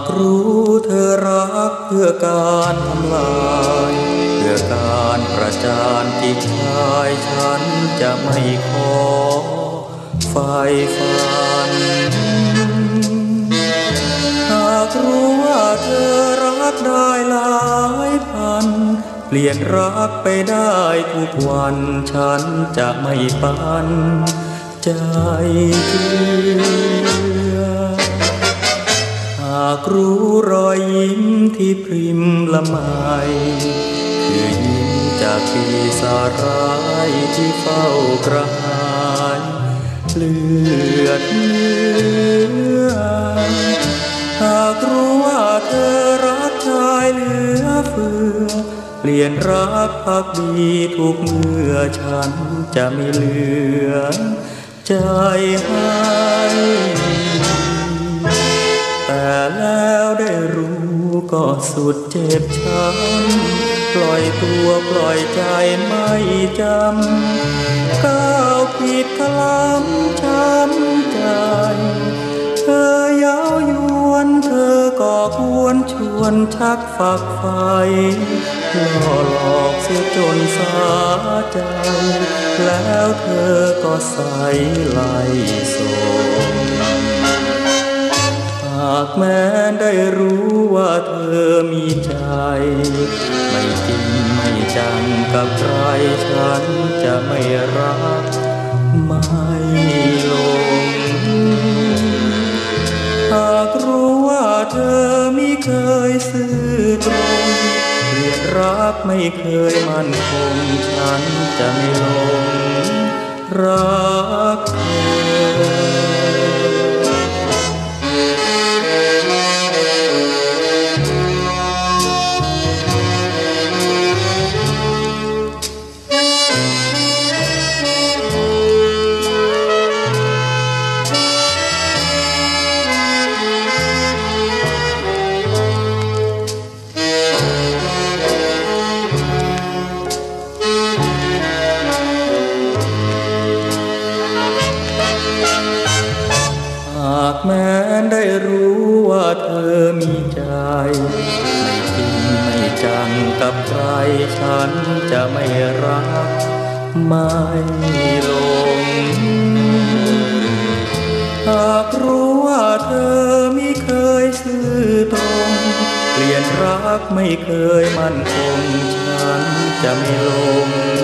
ากรู้เธอรักเพื่อการทำลาย เพื่อการประจานจิตชายฉันจะไม่ขอไฟฝัน หากรู้ว่าเธอรักได้หลายพัน เปลี่ยนรักไปได้ทุกวันฉันจะไม่ปันใจจือหากรู้รอยยิ้มที่พริมละไมคือยิ้มจากปีศาร้ายที่เฝ้ากระหายเลือดเนื้อหากรู้ว่าเธอรักชายเหลือเฟือ เปลี่ยนรักพักดีทุกเมื่อฉันจะไม่เหลือใจให้ รู้ก็สุดเจ็บช้ำปล่อยตัวปล่อยใจไม่จำก้าวผิดคลำช้ำใจ เธอเย้ายวนเธอก็ควรชวนชักฝักไฟล่อหลอกเสียจนสาใจ แล้วเธอก็ใส่ไหล แม้ได้รู้ว่าเธอมีใจ ไม่จริงไม่จังกับใครฉันจะไม่รักไม่ลง หากรู้ว่าเธอไม่เคยซื่อตรงเรียนรักไม่เคยมั่นคงฉันจะไม่ลงรักเธอากแม้ได้รู้ว่าเธอมีใจ ไม่จริงไม่จังกับใครฉันจะไม่รัก ไม่ลง หากรู้ว่าเธอไม่เคยซื่อตรง เปลี่ยนรักไม่เคยมั่นคงฉันจะไม่ลง